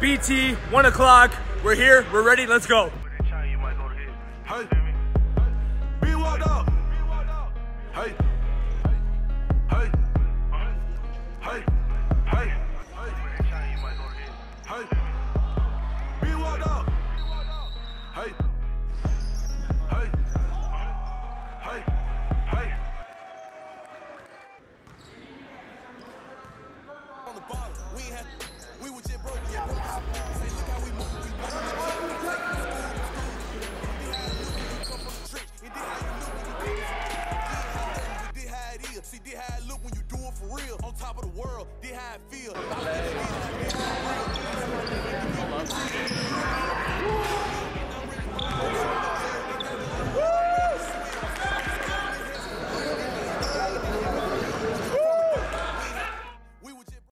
BT, one o'clock. We're here. We're ready. Let's go. Hey. Be. Hey. We ain't how it look when you do it for real. On top of the world. Did how it feel.